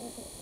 Okay.